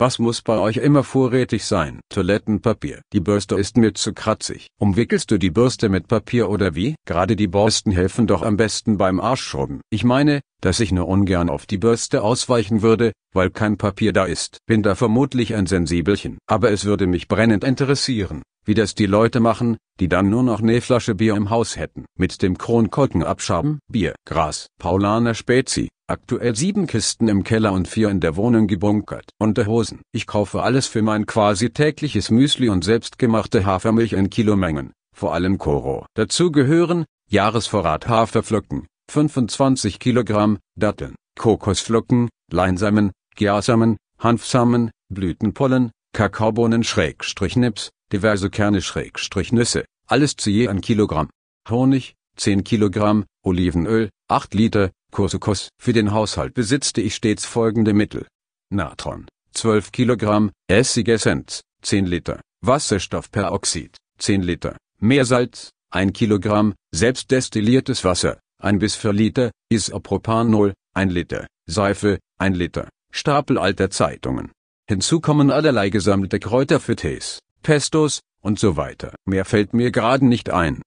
Was muss bei euch immer vorrätig sein? Toilettenpapier. Die Bürste ist mir zu kratzig. Umwickelst du die Bürste mit Papier oder wie? Gerade die Borsten helfen doch am besten beim Arschschrubben. Ich meine, dass ich nur ungern auf die Bürste ausweichen würde, weil kein Papier da ist. Bin da vermutlich ein Sensibelchen. Aber es würde mich brennend interessieren, wie das die Leute machen, die dann nur noch ne Flasche Bier im Haus hätten. Mit dem Kronkolken abschaben, Bier, Gras, Paulaner Spezi, Aktuell sieben Kisten im Keller und vier in der Wohnung gebunkert. Unterhosen. Ich kaufe alles für mein quasi tägliches Müsli und selbstgemachte Hafermilch in Kilomengen, vor allem Koro. Dazu gehören Jahresvorrat Haferflocken, 25 Kilogramm, Datteln, Kokosflocken, Leinsamen, Gersamen, Hanfsamen, Blütenpollen, Kakaobohnen Schrägstrich Nips, diverse Kerne Schrägstrich Nüsse, alles zu je ein Kilogramm. Honig, 10 Kilogramm, Olivenöl, 8 Liter, Couscous. Für den Haushalt besitzte ich stets folgende Mittel. Natron, 12 Kilogramm, Essigessenz, 10 Liter, Wasserstoffperoxid, 10 Liter, Meersalz, 1 Kilogramm, selbstdestilliertes Wasser, 1 bis 4 Liter, Isopropanol, 1 Liter, Seife, 1 Liter, Stapel alter Zeitungen. Hinzu kommen allerlei gesammelte Kräuter für Tees, Pestos und so weiter. Mehr fällt mir gerade nicht ein.